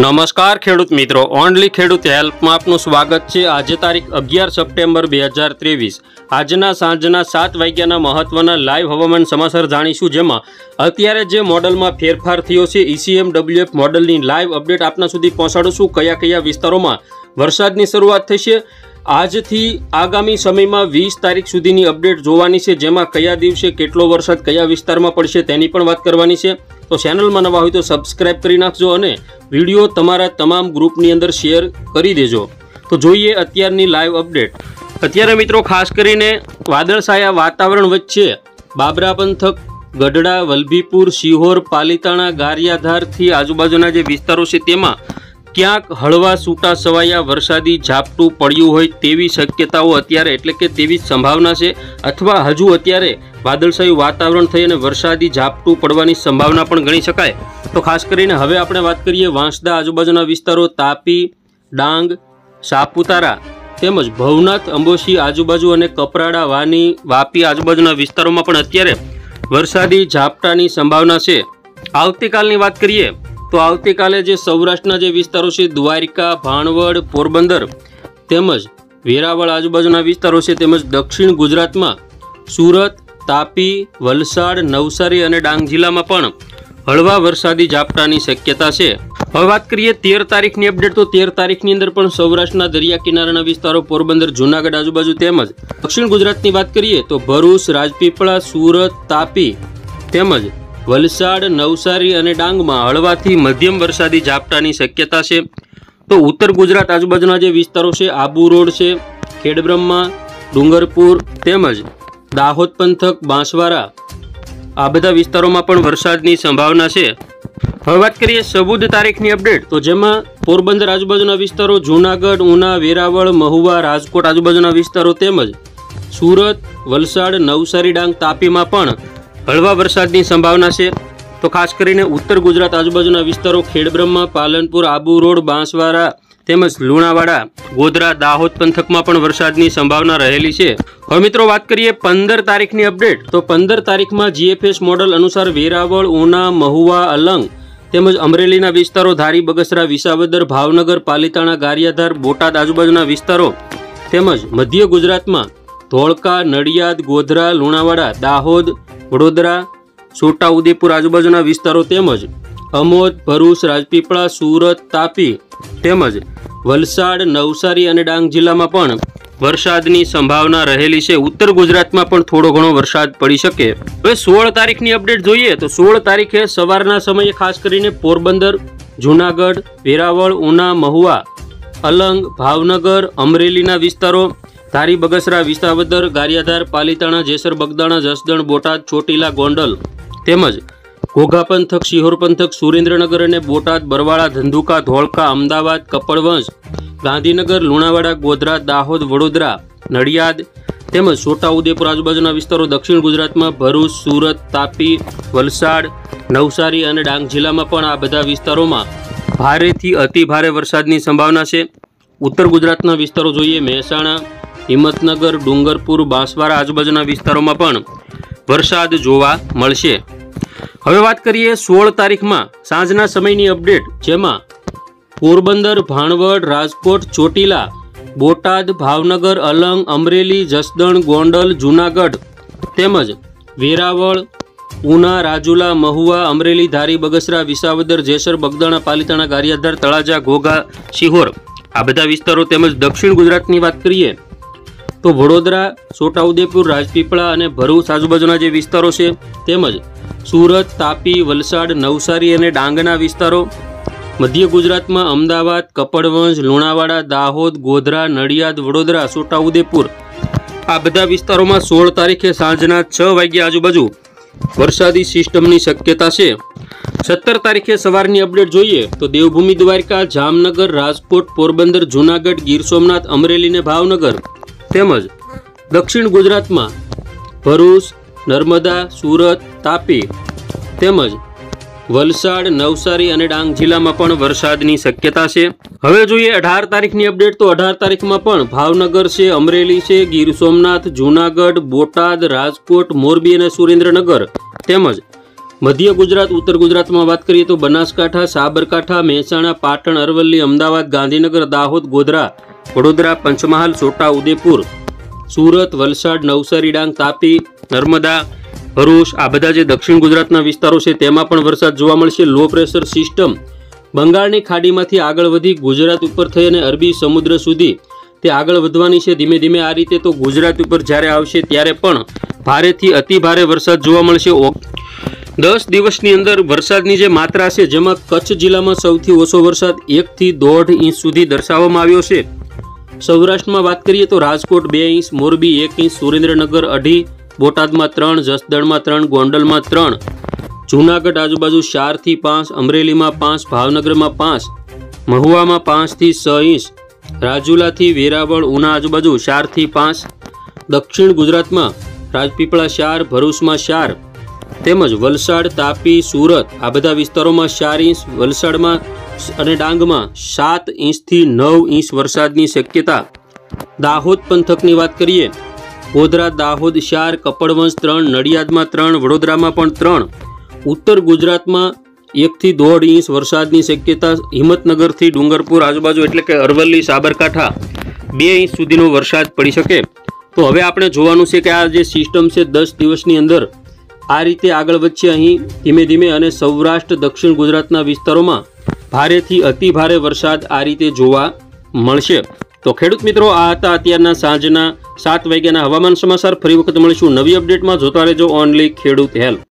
નમસ્કાર ખેડૂત મિત્રો. ઓનલી ખેડૂત હેલ્પમાં આપનું સ્વાગત છે. આજે તારીખ અગિયાર સપ્ટેમ્બર બે હજાર ત્રેવીસ. આજના સાંજના સાત વાગ્યાના મહત્વના લાઈવ હવામાન સમાચાર જાણીશું જેમાં અત્યારે જે મોડલમાં ફેરફાર થયો છે E C M W F મોડલની લાઈવ અપડેટ આપના સુધી પહોંચાડું છું. કયા કયા વિસ્તારોમાં વરસાદની શરૂઆત થશે આજથી આગામી સમયમાં વીસ તારીખ સુધીની અપડેટ જોવાની છે, જેમાં કયા દિવસે કેટલો વરસાદ કયા વિસ્તારમાં પડશે તેની પણ વાત કરવાની છે. તો ચેનલમાં નવા હોય તો સબસ્ક્રાઇબ કરી નાખજો અને વીડિયો તમારા તમામ ગ્રુપની અંદર શેર કરી દેજો. તો જોઈએ અત્યારની લાઈવ અપડેટ. અત્યારે મિત્રો ખાસ કરીને વાદળછાયા વાતાવરણ વચ્ચે બાબરા પંથક, ગઢડા, વલભીપુર, શિહોર, પાલીતાણા, ગારિયાધારથી આજુબાજુના જે વિસ્તારો છે તેમાં ક્યાંક હળવા છૂટા છવાયા વરસાદી ઝાપટું પડ્યું હોય તેવી શક્યતાઓ અત્યારે એટલે કે તેવી સંભાવના છે અથવા હજુ અત્યારે વાદળછાયું વાતાવરણ થઈ અને વરસાદી ઝાપટું પડવાની સંભાવના પણ ગણી શકાય. તો ખાસ કરીને હવે આપણે વાત કરીએ વાંસદા આજુબાજુના વિસ્તારો તાપી, ડાંગ, સાપુતારા તેમજ ભવનાથ, અંબોશી આજુબાજુ અને કપરાડા, વાની, વાપી આજુબાજુના વિસ્તારોમાં પણ અત્યારે વરસાદી ઝાપટાની સંભાવના છે. આવતીકાલની વાત કરીએ તો આવતીકાલે જે સૌરાષ્ટ્રના જે વિસ્તારો છે, દ્વારિકા, ભાણવડ, પોરબંદર તેમજ વેરાવળ આજુબાજુના વિસ્તારો છે, તેમજ દક્ષિણ ગુજરાતમાં સુરત, તાપી, વલસાડ, નવસારી અને ડાંગ જિલ્લામાં પણ હળવા વરસાદી ઝાપટાની શક્યતા છે. હવે વાત કરીએ તેર તારીખની અપડેટ. તો તેર તારીખની અંદર પણ સૌરાષ્ટ્રના દરિયા કિનારાના વિસ્તારો, પોરબંદર, જૂનાગઢ આજુબાજુ તેમજ દક્ષિણ ગુજરાતની વાત કરીએ તો ભરૂચ, રાજપીપળા, સુરત, તાપી તેમજ વલસાડ, નવસારી અને ડાંગમાં હળવાથી મધ્યમ વરસાદી ઝાપટાની શક્યતા છે. તો ઉત્તર ગુજરાત આજુબાજુના જે વિસ્તારો છે, આબુ રોડ છે, ખેડબ્રહ્મા, ડુંગરપુર તેમજ દાહોદ પંથક, બાંસવાડા, આ બધા વિસ્તારોમાં પણ વરસાદની સંભાવના છે. હવે વાત કરીએ સબુદ તારીખની અપડેટ. તો જેમાં પોરબંદર આજુબાજુના વિસ્તારો, જૂનાગઢ, ઉના, વેરાવળ, મહુવા, રાજકોટ આજુબાજુના વિસ્તારો તેમજ સુરત, વલસાડ, નવસારી, ડાંગ, તાપીમાં પણ હળવા વરસાદની સંભાવના છે. તો ખાસ કરીને ઉત્તર ગુજરાત આજુબાજુના વિસ્તારો ખેડબ્રહ્મા, પાલનપુર, આબુ રોડ, બાંસવાડા તેમજ લુણાવાડા, ગોધરા, દાહોદ પંથકમાં પણ વરસાદની સંભાવના રહેલી છે. હવે મિત્રો વાત કરીએ પંદર તારીખની અપડેટ. તો પંદર તારીખમાં જીએફએસ મોડલ અનુસાર વેરાવળ, ઉના, મહુવા, અલંગ તેમજ અમરેલીના વિસ્તારો ધારી, બગસરા, વિસાવદર, ભાવનગર, પાલિતાણા, ગારિયાધાર, બોટાદ આજુબાજુના વિસ્તારો તેમજ મધ્ય ગુજરાતમાં ધોળકા, નડિયાદ, ગોધરા, લુણાવાડા, દાહોદ વડોદરા છોટાઉદેપુર આજુબાજુના વિસ્તારો તેમજ અમોદ, ભરૂચ, રાજપીપળા, સુરત, તાપી તેમજ વલસાડ, નવસારી અને ડાંગ જિલ્લામાં પણ વરસાદની સંભાવના રહેલી છે. ઉત્તર ગુજરાતમાં પણ થોડો ઘણો વરસાદ પડી શકે. હવે સોળ તારીખની અપડેટ જોઈએ તો સોળ તારીખે સવારના સમયે ખાસ કરીને પોરબંદર, જૂનાગઢ, વેરાવળ, ઉના, મહુવા, અલંગ, ભાવનગર, અમરેલીના વિસ્તારો ધારી બગસરા વિસાવદર, ગારિયાધાર, પાલીતાણા, જેસર બગદાણા, જસદણ, બોટાદ, ચોટીલા, ગોંડલ તેમજ ઘોઘા પંથક શિહોર પંથક સુરેન્દ્રનગર અને બોટાદ, બરવાળા, ધંધુકા, ધોળકા, અમદાવાદ કપડવંશ ગાંધીનગર, લુણાવાડા, ગોધરા, દાહોદ, વડોદરા, નડિયાદ તેમજ છોટાઉદેપુર આજુબાજુના વિસ્તારો દક્ષિણ ગુજરાતમાં ભરૂચ, સુરત, તાપી, વલસાડ, નવસારી અને ડાંગ જિલ્લામાં પણ આ બધા વિસ્તારોમાં ભારેથી અતિ ભારે વરસાદની સંભાવના છે. ઉત્તર ગુજરાતના વિસ્તારો જોઈએ, મહેસાણા હિંમતનગર, ડુંગરપુર, બાંસવાડા આજુબાજુના વિસ્તારોમાં પણ વરસાદ જોવા મળશે. હવે વાત કરીએ સોળ તારીખમાં સાંજના સમયની અપડેટ, જેમાં પોરબંદર, ભાણવડ, રાજકોટ, ચોટીલા, બોટાદ, ભાવનગર, અલંગ, અમરેલી, જસદણ, ગોંડલ, જૂનાગઢ તેમજ વેરાવળ, ઉના, રાજુલા, મહુવા, અમરેલી, ધારી, બગસરા, વિસાવદર, જેસર, બગદાણા, પાલીતાણા, ગારિયાધાર, તળાજા, ઘોઘા સિહોર આ બધા વિસ્તારો તેમજ દક્ષિણ ગુજરાતની વાત કરીએ તો વડોદરા, છોટાઉદેપુર, રાજપીપળા અને ભરૂચ આજુબાજુના જે વિસ્તારો છે, તેમજ સુરત, તાપી, વલસાડ, નવસારી અને ડાંગના વિસ્તારો, મધ્ય ગુજરાતમાં અમદાવાદ, કપડવંજ, લુણાવાડા, દાહોદ, ગોધરા, નડિયાદ, વડોદરા, છોટાઉદેપુર. આ બધા વિસ્તારોમાં સોળ તારીખે સાંજના છ વાગ્યા આજુબાજુ વરસાદી સિસ્ટમની શક્યતા છે. સત્તર તારીખે સવારની અપડેટ જોઈએ તો દેવભૂમિ દ્વારકા, જામનગર, રાજકોટ, પોરબંદર, જૂનાગઢ, ગીર સોમનાથ, અમરેલી ને ભાવનગર. તેમજ દક્ષિણ ગુજરાતમાં ભરૂચ, નર્મદા, સુરત, તાપી તેમજ વલસાડ, નવસારી અને ડાંગ જિલ્લામાં પણ વરસાદની શક્યતા છે. હવે જોઈએ અઢાર તારીખની અપડેટ. તો અઢાર તારીખમાં પણ ભાવનગર છે, અમરેલી છે, ગીર સોમનાથ, જૂનાગઢ, બોટાદ, રાજકોટ, મોરબી અને સુરેન્દ્રનગર તેમજ મધ્ય ગુજરાત, ઉત્તર ગુજરાતમાં વાત કરીએ તો બનાસકાંઠા, સાબરકાંઠા, મહેસાણા, પાટણ, અરવલ્લી, અમદાવાદ, ગાંધીનગર, દાહોદ, ગોધરા, વડોદરા, પંચમહાલ, છોટા ઉદેપુર, સુરત, વલસાડ, નવસારી, ડાંગ, તાપી, નર્મદા, ભરૂચ, આ બધા જે દક્ષિણ ગુજરાતના વિસ્તારો છે તેમાં પણ વરસાદ જોવા મળશે. Low pressure system. બંગાળની ખાડીમાંથી આગળ વધી ગુજરાત ઉપર થઈ અને અરબી સમુદ્ર સુધી તે આગળ વધવાની છે. ધીમે ધીમે આ રીતે તો ગુજરાત ઉપર જ્યારે આવશે ત્યારે પણ ભારેથી અતિ ભારે વરસાદ જોવા મળશે. દસ દિવસની અંદર વરસાદની જે માત્રા છે, જેમાં કચ્છ જિલ્લામાં સૌથી ઓછો વરસાદ એકથી દોઢ ઇંચ સુધી દર્શાવવામાં આવ્યો છે. સૌરાષ્ટ્રમાં વાત કરીએ તો રાજકોટ બે ઇંચ, મોરબી એક ઇંચ, સુરેન્દ્રનગર અઢી, બોટાદમાં ત્રણ, જસદણમાં ત્રણ, ગોંડલમાં ત્રણ, જૂનાગઢ આજુબાજુ ચારથી પાંચ, અમરેલીમાં પાંચ, ભાવનગરમાં પાંચ, મહુવામાં પાંચથી છ ઇંચ, રાજુલાથી વેરાવળ, ઉના આજુબાજુ ચારથી પાંચ, દક્ષિણ ગુજરાતમાં રાજપીપળા ચાર, ભરૂચમાં ચાર તેમજ વલસાડ, તાપી, સુરત આ બધા વિસ્તારોમાં ચાર ઇંચ વલસાડમાં અને ડાંગમાં સાત ઇંચથી નવ ઇંચ વરસાદની શક્યતા. દાહોદ પંથકની વાત કરીએ, ગોધરા, દાહોદ ચાર કપડવંશ ત્રણ, નડિયાદમાં ત્રણ, વડોદરામાં પણ ત્રણ. ઉત્તર ગુજરાતમાં એકથી દોઢ ઇંચ વરસાદની શક્યતા હિંમતનગરથી ડુંગરપુર આજુબાજુ એટલે કે અરવલ્લી, સાબરકાંઠા બે ઇંચ સુધીનો વરસાદ પડી શકે. તો હવે આપણે જોવાનું છે કે આ જે સિસ્ટમ છે દસ દિવસની અંદર આ રીતે આગળ વધશે અહીં ધીમે ધીમે અને સૌરાષ્ટ્ર, દક્ષિણ ગુજરાતના વિસ્તારોમાં ભારેથી અતિ ભારે વરસાદ આ રીતે જોવા મળશે. તો ખેડૂત મિત્રો, આ હતા અત્યારના સાંજના સાત વાગ્યાના હવામાન સમાચાર. ફરી વખત મળીશું નવી અપડેટમાં. જોતા રહેજો ઓનલી ખેડૂત હેલ્પ